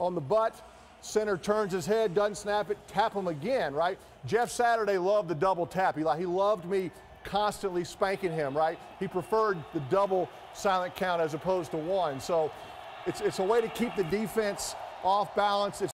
on the butt. Center turns his head, doesn't snap it, tap him again, right? Jeff Saturday loved the double tap. He, he loved me constantly spanking him, right? He preferred the double silent count as opposed to one. So it's, it's a way to keep the defense off balance. It's